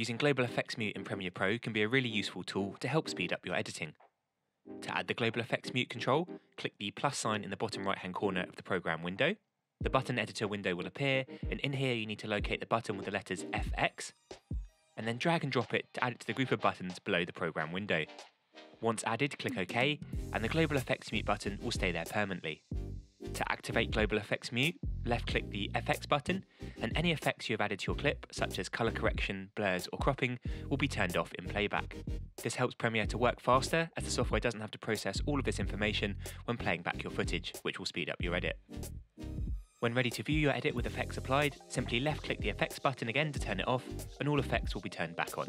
Using Global Effects Mute in Premiere Pro can be a really useful tool to help speed up your editing. To add the Global Effects Mute control, click the plus sign in the bottom right hand corner of the program window. The button editor window will appear, and in here you need to locate the button with the letters FX, and then drag and drop it to add it to the group of buttons below the program window. Once added, click OK, and the Global Effects Mute button will stay there permanently. To activate Global Effects Mute, left click the FX button, and any effects you have added to your clip, such as colour correction, blurs, or cropping, will be turned off in playback. This helps Premiere to work faster, as the software doesn't have to process all of this information when playing back your footage, which will speed up your edit. When ready to view your edit with effects applied, simply left click the effects button again to turn it off, and all effects will be turned back on.